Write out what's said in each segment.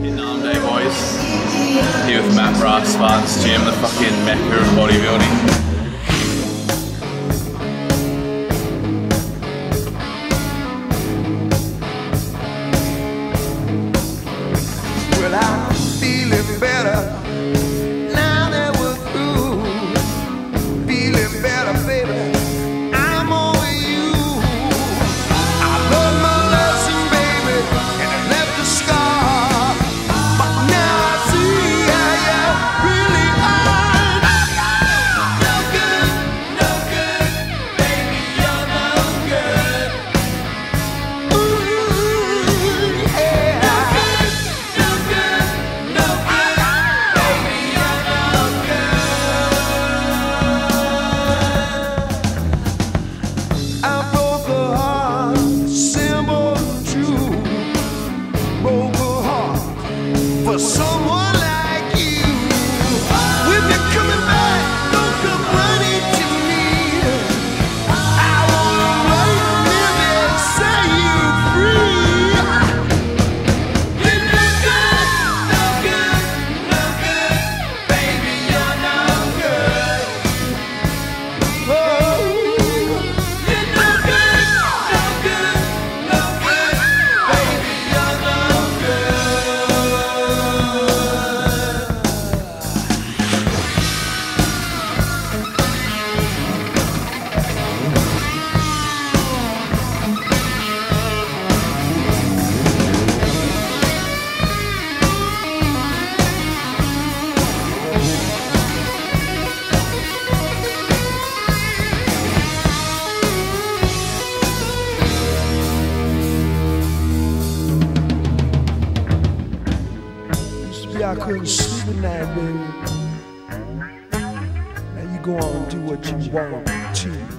Vietnam Day boys. Here with Matt Ross, Spartans Gym, the fucking mecca of bodybuilding. couldn't sleep at night, baby. Now you go on and do what you want to.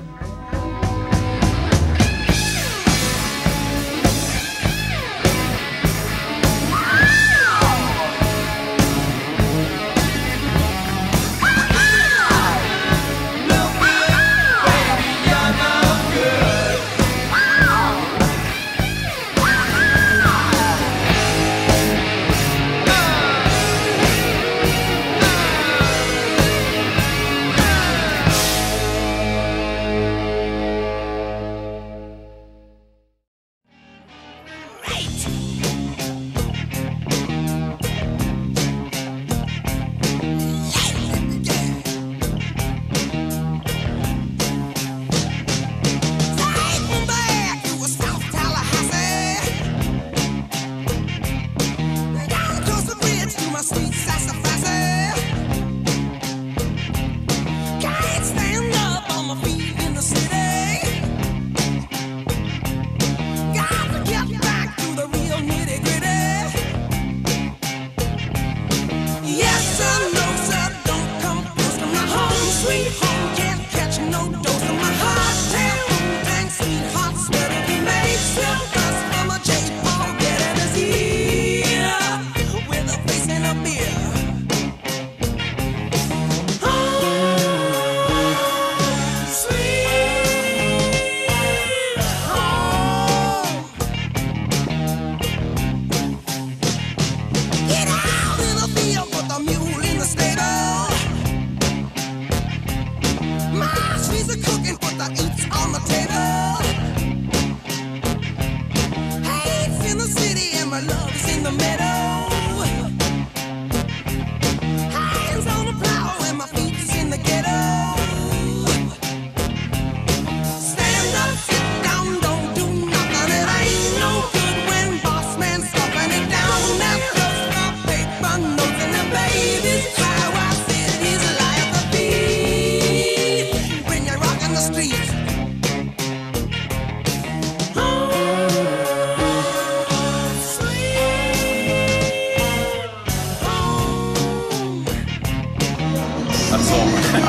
the middle.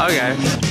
Okay.